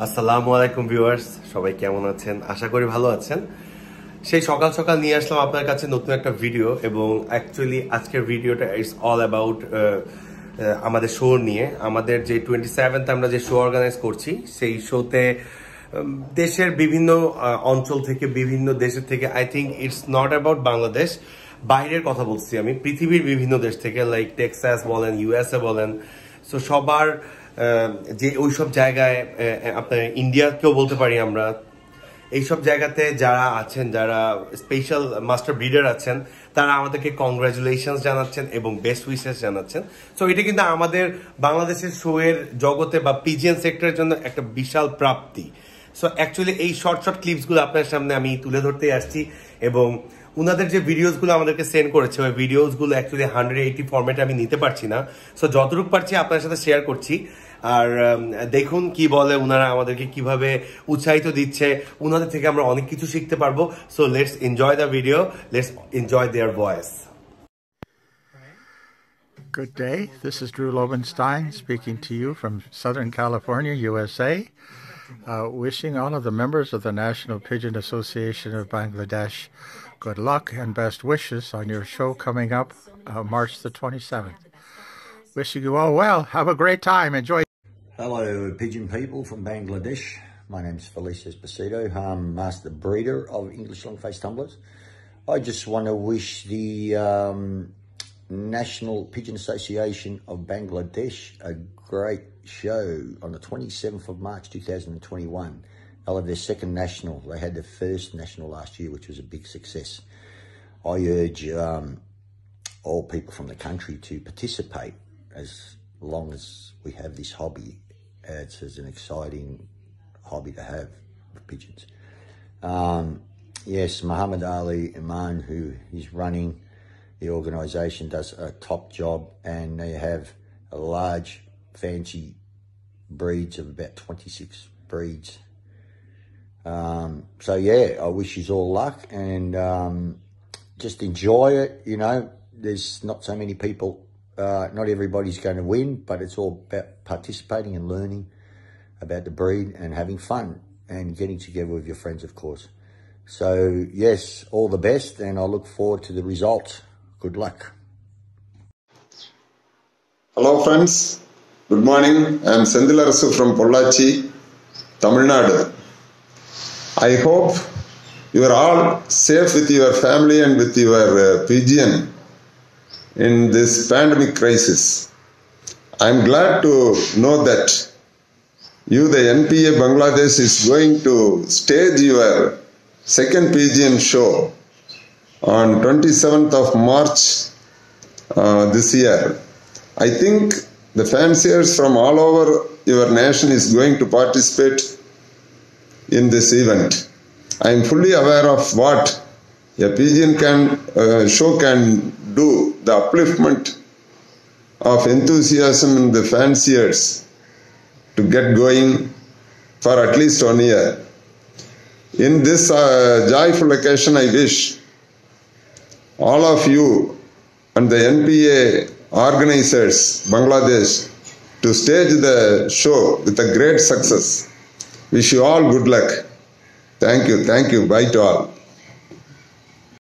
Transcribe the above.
আসসালামু আলাইকুম ভিউয়ার্স, সবাই কেমন আছেন? আশা করি ভালো আছেন। সেই সকাল সকাল নিয়ে আসলাম আপনার কাছে নতুন একটা ভিডিও এবং অ্যাকচুয়ালি আজকের ভিডিওটা ইটস অল অ্যাবাউট আমাদের শো নিয়ে। আমাদের যে টোয়েন্টি সেভেন্থ আমরা যে শো অর্গানাইজ করছি, সেই শোতে দেশের বিভিন্ন অঞ্চল থেকে, বিভিন্ন দেশের থেকে I think it's not about Bangladesh বাইরের কথা বলছি আমি। পৃথিবীর বিভিন্ন দেশ থেকে লাইক টেক্সাস বলেন ইউএসএ বলেন সো সবার যে ওই সব জায়গায় আপনার ইন্ডিয়াকেও বলতে পারি আমরা, এইসব জায়গাতে যারা আছেন, যারা স্পেশাল মাস্টার ব্রিডার আছেন, তারা আমাদেরকে কংগ্রাচুলেশন জানাচ্ছেন এবং বেস্ট উইশেস জানাচ্ছেন। সো এটা কিন্তু আমাদের বাংলাদেশের শোয়ের জগতে বা পিজিএন সেক্টরের জন্য একটা বিশাল প্রাপ্তি। সো অ্যাকচুয়ালি এই শর্ট শর্ট ক্লিপসগুলো আপনার সামনে আমি তুলে ধরতে আসছি এবং উনাদের যে ভিডিওসগুলো আমাদেরকে সেন্ড করেছে ওই ভিডিওসগুলো অ্যাকচুয়ালি হান্ড্রেড এইটি ফর্মেটে আমি নিতে পারছি না। সো যতটুকু পারছি আপনার সাথে শেয়ার করছি। আর দেখুন কি বলে উনারা আমাদেরকে কীভাবে উৎসাহিত দিচ্ছে। উনাদের থেকে আমরা অনেক কিছু শিখতে পারব। So let's enjoy the video let's enjoy their voice Good day. This is Drew Lobenstein speaking to you from Southern California, USA. Uh, wishing all of the members of the National Pigeon Association of Bangladesh good luck and best wishes on your show coming up uh, March the 27th. Wishing you all well. Have a great time. Enjoy. Hello, pigeon people from Bangladesh. My name is Felicius Bacedo, um, master breeder of English long-faced tumblers. I just want to wish the um, National Pigeon Association of Bangladesh a great show on the 27th of March 2021. They'll have their second national. They had their first national last year, which was a big success. I urge um, all people from the country to participate as long as we have this hobby. It's, it's an exciting hobby to have with pigeons. Um, yes, Muhammad Ali Iman, who is running the organisation, does a top job, and they have a large, fancy breeds of about 26 breeds. Um, so yeah, I wish you all luck and um, just enjoy it. You know, there's not so many people. Uh, not everybody's going to win, but it's all about participating and learning about the breed and having fun and getting together with your friends, of course. So yes, all the best, and I look forward to the results. Good luck. Hello friends, good morning. I am Sendilarasu from Pollachi, Tamil Nadu. I hope you are all safe with your family and with your uh, pigeon in this pandemic crisis. I am glad to know that you, the NPA Bangladesh, is going to stage your second pigeon show on 27th of March uh, this year. I think the fanciers from all over your nation is going to participate in this event. I am fully aware of what a pigeon can uh, show can do, the upliftment of enthusiasm in the fanciers to get going for at least one year. In this uh, joyful occasion, I wish all of you and the NPA organizers, Bangladesh, to stage the show with a great success. Wish you all good luck. Thank you. Thank you. Bye to all.